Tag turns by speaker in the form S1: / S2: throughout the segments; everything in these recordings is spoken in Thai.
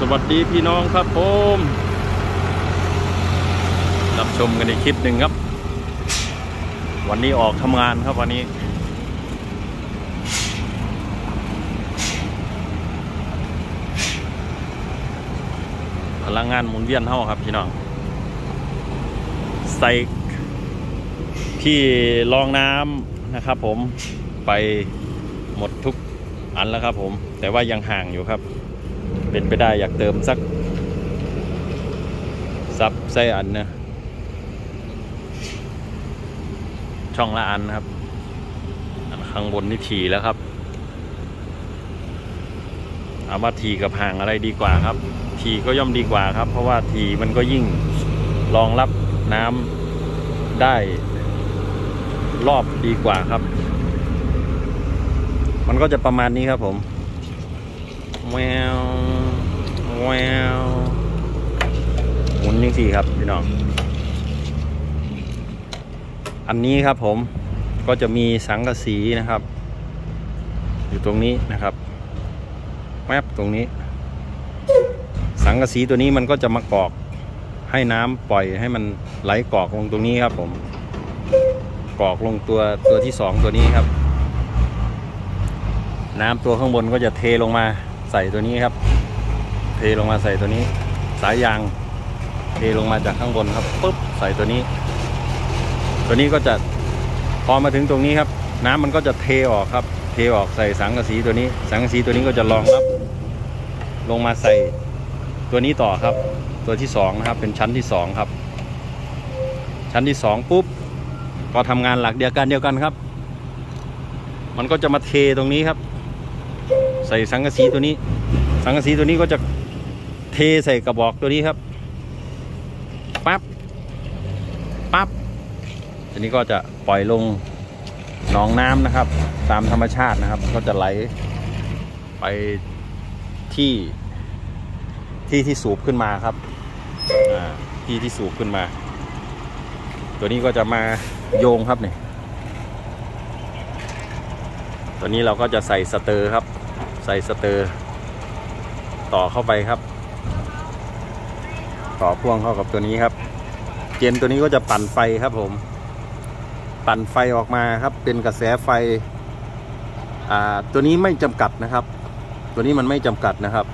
S1: สวัสดีพี่น้องครับผมรับชมกันในคลิปหนึ่งครับ วันนี้ออกทำงานครับวันนี้ พลังงานหมุนเวียนเท่าครับพี่น้อง ใส่ที่รองน้ำนะครับผมไปหมดทุกอันแล้วครับผม แต่ว่ายังห่างอยู่ครับ เป็นไปได้อยากเติมสักซับไส้อันนะช่องละอันครับอันข้างบนนี่ทีแล้วครับ เอาว่าทีกับห่างอะไรดีกว่าครับทีก็ย่อมดีกว่าครับ เพราะว่าทีมันก็ยิ่งรองรับน้ำได้รอบดีกว่าครับ มันก็จะประมาณนี้ครับผมแวว แววหมุนยังสี่ครับพี่น้อง อันนี้ครับผมก็จะมีสังกะสีนะครับ อยู่ตรงนี้นะครับแมบตรงนี้ สังกะสีตัวนี้มันก็จะมากอกให้น้ำปล่อยให้มันไหลกอกลงตรงนี้ครับผม กอกลงตัวตัวที่สองตัวนี้ครับ น้ำตัวข้างบนก็จะเทลงมาใส่ตัวนี้ครับ เทลงมาใส่ตัวนี้ สายยางเทลงมาจากข้างบนครับปุ๊บใส่ตัวนี้ ตัวนี้ก็จะพอมาถึงตรงนี้ครับ น้ำมันก็จะเทออกครับ เทออกใส่สังกะสีตัวนี้ สังกะสีตัวนี้ก็จะรองรับ ลงมาใส่ตัวนี้ต่อครับ ตัวที่สองนะครับเป็นชั้นที่สองครับ ชั้นที่สองปุ๊บก็ทำงานหลักเดียวกันเดียวกันครับ มันก็จะมาเทตรงนี้ครับ ใส่สังกะสีตัวนี้ สังกะสีตัวนี้ก็จะ เทใส่กระบอกตัวนี้ครับปั๊บปั๊บทีนี้ก็จะปล่อยลงหนองน้ำนะครับ ตามธรรมชาตินะครับ ก็จะไหลไปที่ที่ที่สูบขึ้นมาครับอ่าที่ที่สูบขึ้นมา ตัวนี้ก็จะมาโยงครับเนี่ยตัวนี้เราก็จะใส่สเตอร์ครับ ใส่สเตอร์ ต่อเข้าไปครับ ต่อพ่วงเข้ากับตัวนี้ครับ gen ตัวนี้ก็จะปั่นไฟครับผม ปั่นไฟออกมาครับ เป็นกระแสไฟอ่าตัวนี้ไม่จำกัดนะครับ ตัวนี้มันไม่จำกัดนะครับ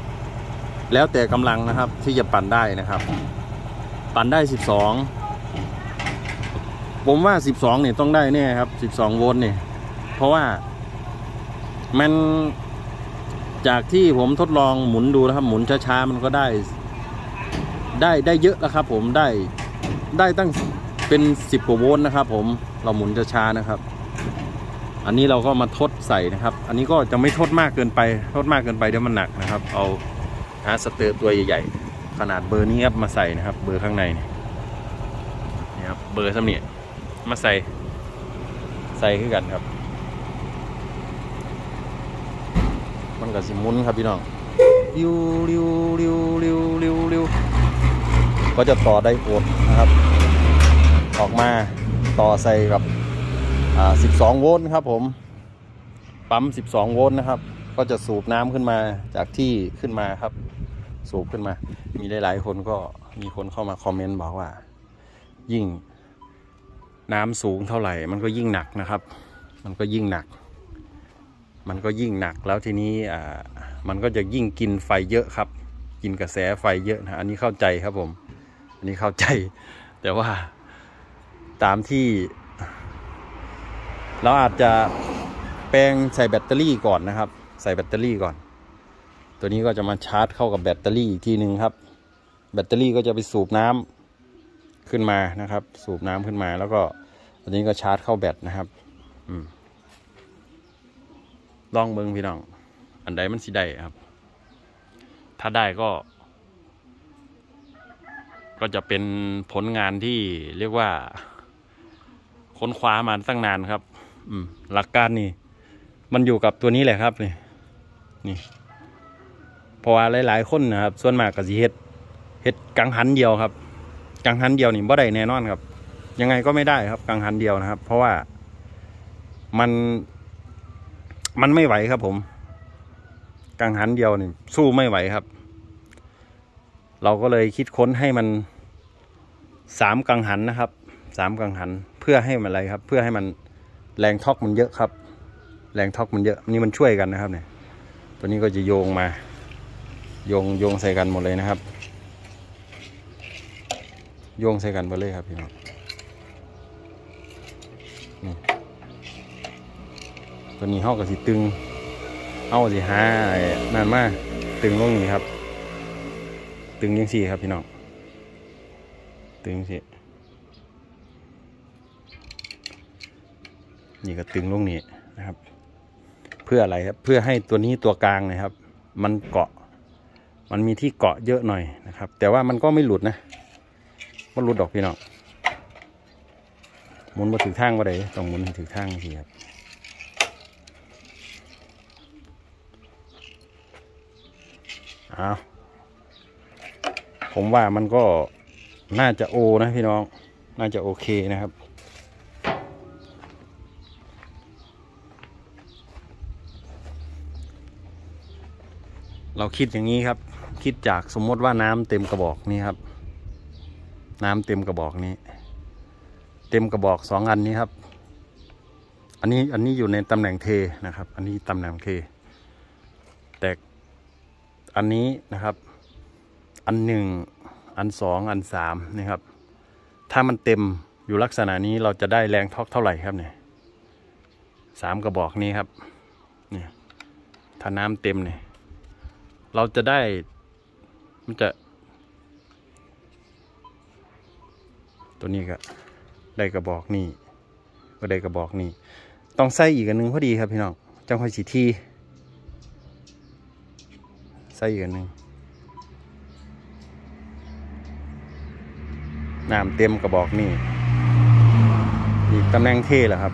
S1: แล้วแต่กำลังนะครับที่จะปั่นได้นะครับ ปั่นได้ 12 ผมว่า 12เนี่ยต้องได้แน่ครับ 12 โวลต์เนี่ยเพราะว่ามันจากที่ผมทดลองหมุนดูนะครับ หมุนช้าๆมันก็ได้ ได้ได้เยอะนะครับผมได้ได้ตั้งเป็นสิบกว่าโวลต์นะครับ ผมเราหมุนช้าๆนะครับ อันนี้เราก็มาทดใส่นะครับ อันนี้ก็จะไม่ทดมากเกินไปทดมากเกินไปเดี๋ยวมันหนักนะครับ เอาหาสเตอร์ตัวใหญ่ๆ ขนาดเบอร์นี้ครับมาใส่นะครับ เบอร์ข้างในนี่นครับเบอร์สำเนียมาใส่ใส่ขึ้นกันครับ มันก็สิมุนครับพี่น้องริวริวริวริวริวริว ก็จะต่อได้โอดนะครับ ออกมาต่อใส่กับ12 โวลต์ครับผมปั๊ม 12 โวลต์นะครับ ก็จะสูบน้ำขึ้นมาจากที่ขึ้นมาครับ สูบขึ้นมา มีหลาย ๆ คนก็มีคนเข้ามาคอมเมนต์บอกว่า ยิ่งน้ำสูงเท่าไหร่ มันก็ยิ่งหนักนะครับ มันก็ยิ่งหนัก มันก็ยิ่งหนักแล้วทีนี้อ่ามันก็จะยิ่งกินไฟเยอะครับ กินกระแสไฟเยอะนะอันนี้เข้าใจครับผม อันนี้เข้าใจ แต่ว่าตามที่ เราอาจจะแปลงใส่แบตเตอรี่ก่อนนะครับ ใส่แบตเตอรี่ก่อน ตัวนี้ก็จะมาชาร์จเข้ากับแบตเตอรี่อีกทีหนึ่งครับ แบตเตอรี่ก็จะไปสูบน้ำขึ้นมานะครับ สูบน้ำขึ้นมา แล้วก็อันนี้ก็ชาร์จเข้าแบตนะครับ อืมลองเบิ้งพี่น้อง อันใดมันสิได้ครับ ถ้าได้ก็ ก็จะเป็นผลงานที่เรียกว่า ค้นคว้ามาตั้งนานครับ อืม หลักการนี่ มันอยู่กับตัวนี้แหละครับนี่นี่เพราะว่าหลาย ๆ คนนะครับ ส่วนมากก็สิเฮ็ดเฮ็ดกังหันเดียวครับกังหันเดียวนี่บ่ได้แน่นอนครับ ยังไงก็ไม่ได้ครับกังหันเดียวนะครับ เพราะว่ามัน มันไม่ไหวครับผมกังหันเดียวนี่สู้ไม่ไหวครับ เราก็เลยคิดค้นให้มันสามกังหันนะครับสามกังหันเพื่อให้มันอะไรครับ เพื่อให้มันแรงท็อกมันเยอะครับ แรงท็อกมันเยอะนี่มันช่วยกันนะครับเนี่ย ตัวนี้ก็จะโยงมา โยงโยงใส่กันหมดเลยนะครับ โยงใส่กันหมดเลยครับพี่น้องนี่ตัวนี้เฮาก็สิตึงเฮาสิหานั่นมาตึงลงนี่ครับ ตึงยังสี่ครับพี่น้องตึงสินี่ก็ตึงลงนี่นะครับ เพื่ออะไรครับ เพื่อให้ตัวนี้ตัวกลางนะครับ มันเกาะ มันมีที่เกาะเยอะหน่อยนะครับ แต่ว่ามันก็ไม่หลุดนะมันหลุดดอกพี่น้องหมุนมาถึงทางว่าไดต้องหมุนถึงทางทีครับเอา ผมว่ามันก็น่าจะโอนะพี่น้อง น่าจะโอเคนะครับ เราคิดอย่างนี้ครับ คิดจากสมมติว่าน้ำเต็มกระบอกนี้ครับ น้ำเต็มกระบอกนี้ เต็มกระบอกสองอันนี้ครับ อันนี้อันนี้อยู่ในตำแหน่งเทนะครับ อันนี้ตำแหน่งเทแต่อันนี้นะครับ อันหนึ่งอันสองอันสามนี่ครับ ถ้ามันเต็มอยู่ลักษณะนี้เราจะได้แรงท็อกเท่าไหร่ครับเนี่ยสามกระบอกนี้ครับเนี่ยถ้าน้ำเต็มเนี่ยเราจะได้มันจะ ตัวนี้ก็ได้กระบอกนี่ก็ได้กระบอกนี่ต้องใส่อีกอันนึงพอดีครับพี่น้องจังค่อยสีทีใส่อีกอันนึง น้ำเต็มกระบอกนี่ อีกตำแหน่งเท่แหละครับ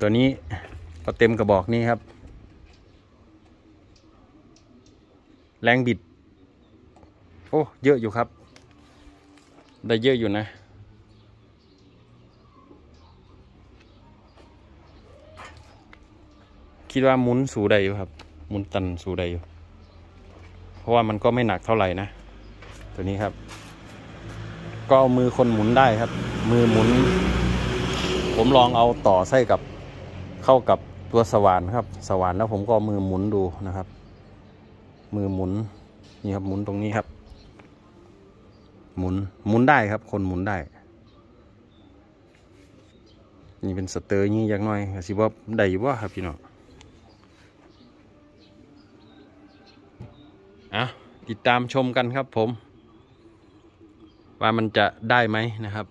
S1: ตัวนี้ก็เต็มกระบอกนี้ครับ แรงบิด โอ้เยอะอยู่ครับ ได้เยอะอยู่นะ คิดว่าหมุนสูได้อยู่ครับหมุนตันสูได้อยู่ เพราะว่ามันก็ไม่หนักเท่าไหร่นะ ตัวนี้ครับ ก็เอามือคนหมุนได้ครับ มือหมุน ผมลองเอาต่อไส้กับเข้ากับตัวสว่านครับ สว่านแล้วผมก็มือหมุนดูนะครับ มือหมุนนี่ครับหมุนตรงนี้ครับ หมุนหมุนได้ครับ คนหมุนได้ นี่เป็นสเตอร์นี่ย่างน้อยก็สิว่าได้อยู่ว่าครับพี่น้องอะติดตามชมกันครับผม ว่ามันจะได้ไหมนะครับ